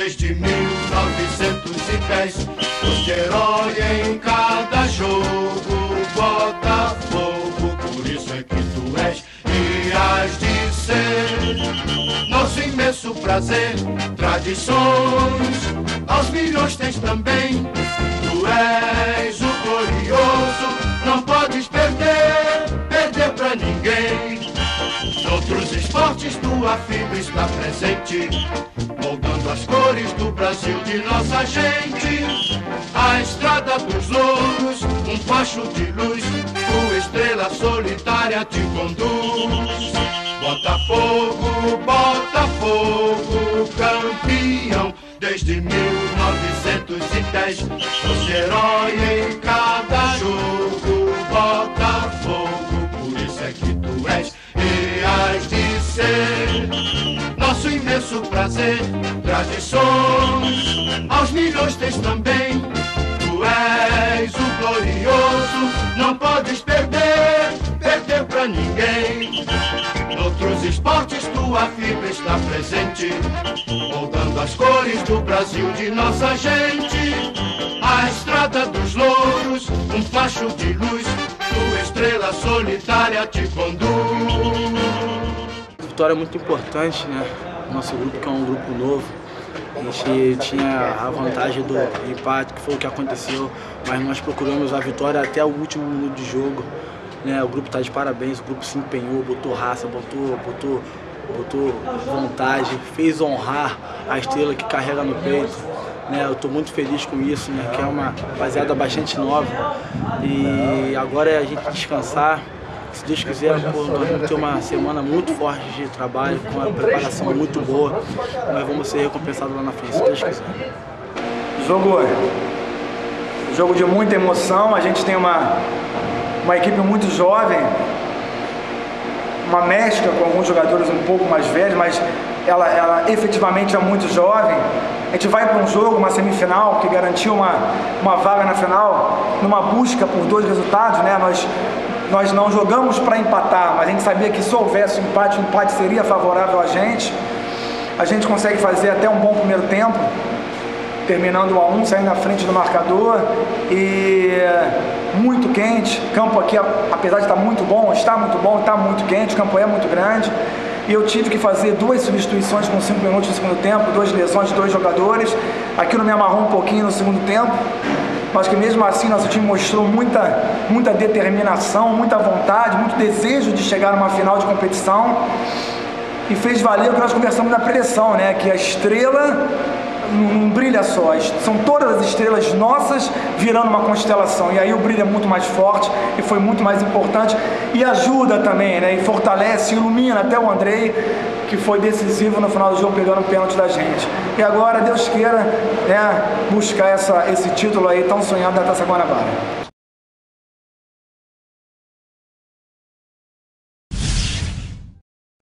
desde 1910. Foste herói em cada jogo, Botafogo, por isso é que tu és e has de ser. Nosso imenso prazer, tradições, aos milhões tens também. Tu és o glorioso, tua fibra está presente, moldando as cores do Brasil de nossa gente. A estrada dos louros, um facho de luz, tua estrela solitária te conduz. Botafogo, Botafogo, campeão desde 1910. Você herói em cada imenso prazer, tradições, aos milhões tens também. Tu és o glorioso, não podes perder, perder pra ninguém. Noutros esportes tua fibra está presente, moldando as cores do Brasil de nossa gente. A estrada dos louros, um facho de luz, tua estrela solitária te conduz. Vitória é muito importante, né? Nosso grupo que é um grupo novo. A gente tinha a vantagem do empate, que foi o que aconteceu, mas nós procuramos a vitória até o último minuto de jogo. Né? O grupo está de parabéns, o grupo se empenhou, botou raça, botou, botou, botou vontade, fez honrar a estrela que carrega no peito. Né? Eu estou muito feliz com isso, né? que é uma rapaziada bastante nova. E agora é a gente descansar. Se Deus quiser, pô, nós vamos ter uma semana muito forte de trabalho, com uma preparação muito boa. Nós vamos ser recompensados lá na frente, se Deus quiser. Jogo, jogo de muita emoção. A gente tem uma, uma equipe muito jovem, uma mescla com alguns jogadores um pouco mais velhos, mas ela, ela efetivamente é muito jovem. A gente vai para um jogo, uma semifinal, que garantiu uma, uma vaga na final, numa busca por dois resultados, né? Nós, nós não jogamos para empatar, mas a gente sabia que se houvesse um empate, o empate seria favorável a gente. A gente consegue fazer até um bom primeiro tempo, terminando 1 a 1, saindo na frente do marcador e muito quente. Campo aqui, apesar de estar muito bom, está muito bom, está muito quente, o campo é muito grande. E eu tive que fazer duas substituições com 5 minutos no segundo tempo, duas lesões de dois jogadores. Aquilo me amarrou um pouquinho no segundo tempo, mas que mesmo assim nosso time mostrou muita, muita determinação, muita vontade, muito desejo de chegar numa final de competição e fez valer o que nós conversamos na preleção, né? Que a estrela não, brilha só, são todas as estrelas nossas virando uma constelação. E aí o brilho é muito mais forte e foi muito mais importante. E ajuda também, né? E fortalece, ilumina até o Andrei, que foi decisivo no final do jogo, pegando o pênalti da gente. E agora, Deus queira, né, buscar essa, esse título aí tão sonhado da Taça Guanabara.